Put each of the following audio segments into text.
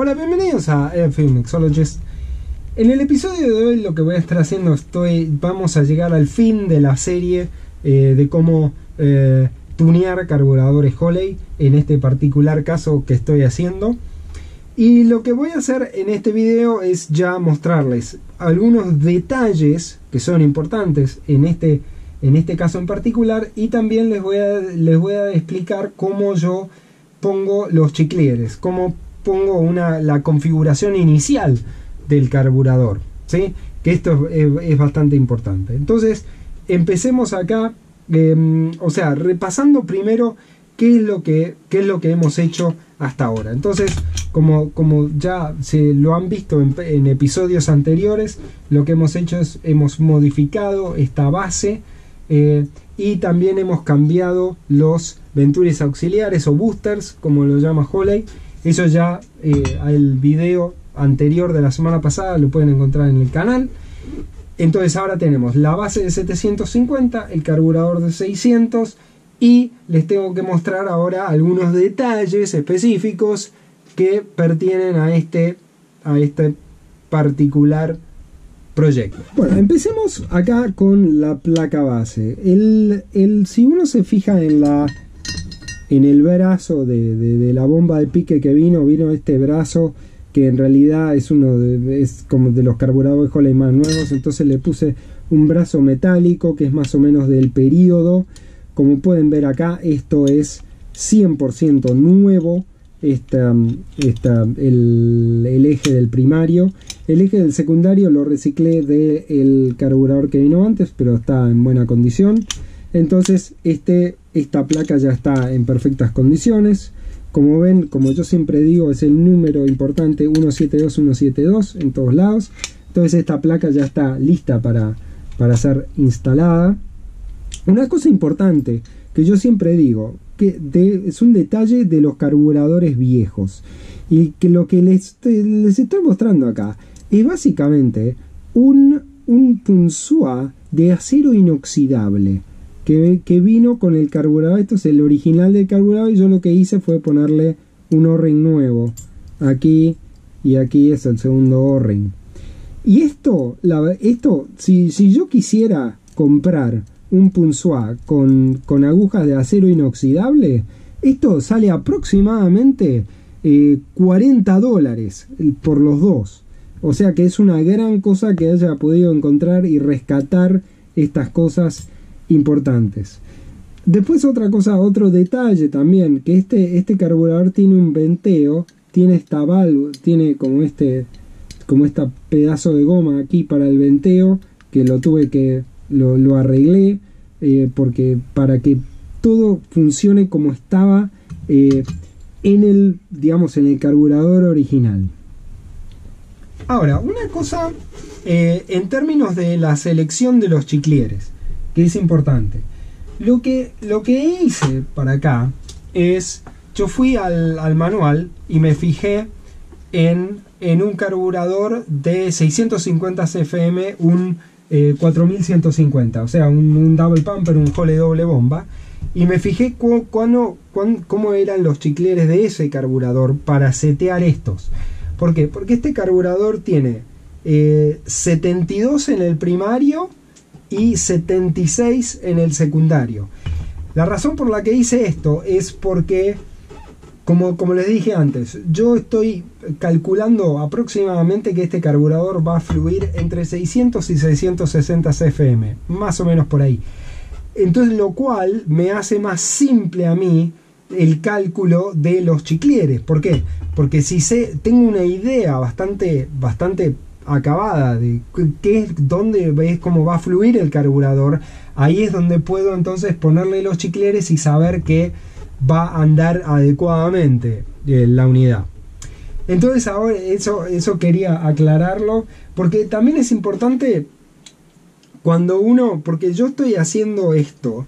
Hola, bienvenidos a Airfield Mixologist. En el episodio de hoy lo que voy a estar haciendo estoy vamos a llegar al fin de la serie eh, de cómo eh, tunear carburadores Holley en este particular caso que estoy haciendo. Y lo que voy a hacer en este video es ya mostrarles algunos detalles que son importantes en este, en este caso en particular y también les voy, a, les voy a explicar cómo yo pongo los chiclieres, cómo pongo una, la configuración inicial del carburador, ¿sí? que esto es, bastante importante. Entonces, empecemos acá, em, o sea, repasando primero qué es lo que, qué es lo que hemos hecho hasta ahora. Entonces, como, como ya se lo han visto en, episodios anteriores, lo que hemos hecho es hemos modificado esta base eh, y también hemos cambiado los venturis auxiliares o boosters, como lo llama Holley. Eso ya eh, el video anterior de la semana pasada lo pueden encontrar en el canal. Entonces ahora tenemos la base de 750, el carburador de 600 y les tengo que mostrar ahora algunos detalles específicos que pertienen a este, a este particular proyecto. Bueno, empecemos acá con la placa base. El, el, si uno se fija en la en el brazo de, la bomba de pique que vino, vino este brazo que en realidad es uno de, es como de los carburadores más nuevos, entonces le puse un brazo metálico que es más o menos del periodo como pueden ver acá, esto es 100% nuevo. Esta, el, eje del primario. El eje del secundario lo reciclé del carburador que vino antes, pero está en buena condición. Entonces, este, esta placa ya está en perfectas condiciones. Como ven, como yo siempre digo, es el número importante 172172 en todos lados. Entonces esta placa ya está lista para, para ser instalada. Una cosa importante que yo siempre digo, que es un detalle de los carburadores viejos. Y que lo que les, les estoy mostrando acá es básicamente un, un punzua de acero inoxidable. Que, vino con el carburador. Esto es el original del carburador. Y yo lo que hice fue ponerle un O-ring nuevo. Aquí y aquí es el segundo O-ring. Y esto, esto si, si yo quisiera comprar un punzoa con, con, agujas de acero inoxidable, esto sale aproximadamente 40 eh, dólares por los dos. O sea que es una gran cosa que haya podido encontrar y rescatar estas cosas importantes. Después otra cosa, otro detalle también, que este, este carburador tiene un venteo, tiene esta válvula, tiene como este, como este pedazo de goma aquí para el venteo, que lo tuve que lo, arreglé eh, porque para que todo funcione como estaba eh, en el digamos en el carburador original ahora una cosa eh, en términos de la selección de los chiclieres que es importante lo que lo que hice para acá es yo fui al, al manual y me fijé en, en un carburador de 650 CFM un 4150, eh, o sea, un, double pumper, un jole doble bomba. Y me fijé cómo eran los chicleres de ese carburador para setear estos. ¿Por qué? Porque este carburador tiene 72 eh, en el primario y 76 en el secundario. La razón por la que hice esto es porque como, les dije antes, yo estoy calculando aproximadamente que este carburador va a fluir entre 600 y 660 CFM, más o menos por ahí. Entonces, lo cual me hace más simple a mí el cálculo de los chiclieres. ¿Por qué? Porque si sé, tengo una idea bastante, bastante acabada de qué es, dónde es cómo va a fluir el carburador, ahí es donde puedo entonces ponerle los chiclieres y saber que va a andar adecuadamente eh, la unidad. Entonces ahora eso, eso quería aclararlo, porque también es importante cuando uno, porque yo estoy haciendo esto,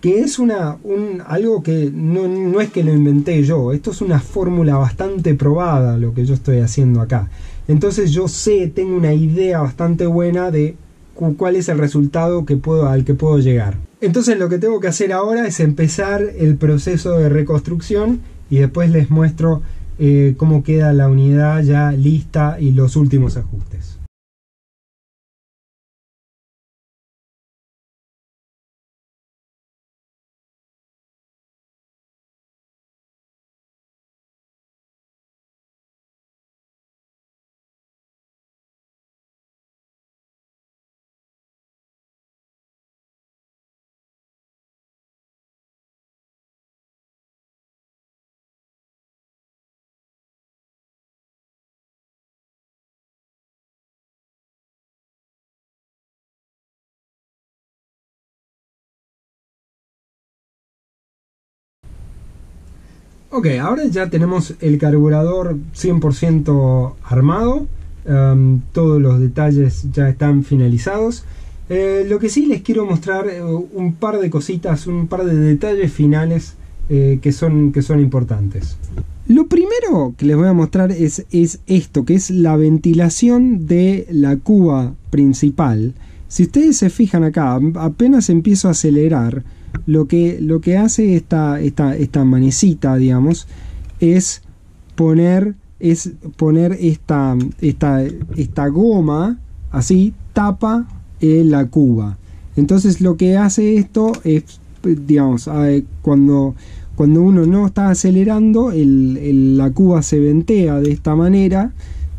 que es una, un, algo que no, no es que lo inventé yo, esto es una fórmula bastante probada lo que yo estoy haciendo acá. Entonces yo sé, tengo una idea bastante buena de cuál es el resultado que puedo, al que puedo llegar. Entonces lo que tengo que hacer ahora es empezar el proceso de reconstrucción y después les muestro eh, cómo queda la unidad ya lista y los últimos ajustes. Ok, ahora ya tenemos el carburador 100% armado. Um, todos los detalles ya están finalizados. Eh, lo que sí les quiero mostrar eh, un par de cositas, un par de detalles finales eh, que, son, que son importantes. Lo primero que les voy a mostrar es, es esto, que es la ventilación de la cuba principal. Si ustedes se fijan acá, apenas empiezo a acelerar, lo que, lo que hace esta, esta, esta manecita, digamos, es poner, es poner esta, esta, esta goma, así, tapa la cuba. Entonces lo que hace esto es, digamos, cuando, cuando uno no está acelerando, la cuba se ventea de esta manera,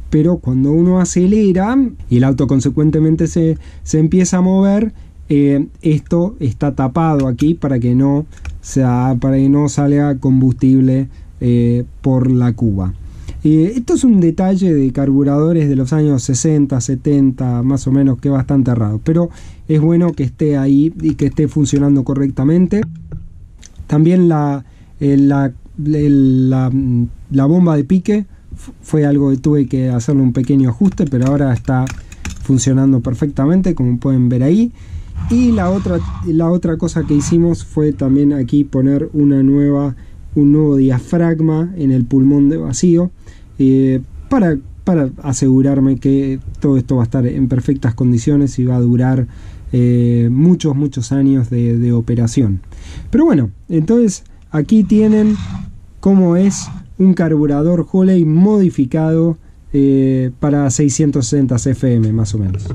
pero cuando uno acelera y el auto consecuentemente se, se empieza a mover, eh, esto está tapado aquí para que no, sea, para que no salga combustible eh, por la cuba. Eh, esto es un detalle de carburadores de los años 60, 70, más o menos, que bastante raro, pero es bueno que esté ahí y que esté funcionando correctamente. También la, la, la, bomba de pique fue algo que tuve que hacerle un pequeño ajuste, pero ahora está funcionando perfectamente, como pueden ver ahí. Y la otra, la otra cosa que hicimos fue también aquí poner una nueva, un nuevo diafragma en el pulmón de vacío eh, para, para asegurarme que todo esto va a estar en perfectas condiciones y va a durar eh, muchos, muchos años de, operación. Pero bueno, entonces aquí tienen cómo es un carburador Holley modificado eh, para 660 CFM más o menos.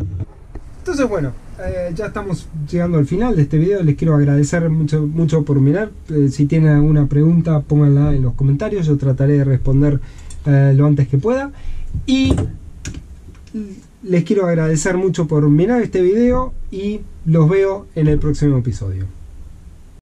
Entonces bueno, eh, ya estamos llegando al final de este video. Les quiero agradecer mucho, mucho por mirar. Eh, si tienen alguna pregunta, pónganla en los comentarios. Yo trataré de responder eh, lo antes que pueda. Y les quiero agradecer mucho por mirar este video y los veo en el próximo episodio.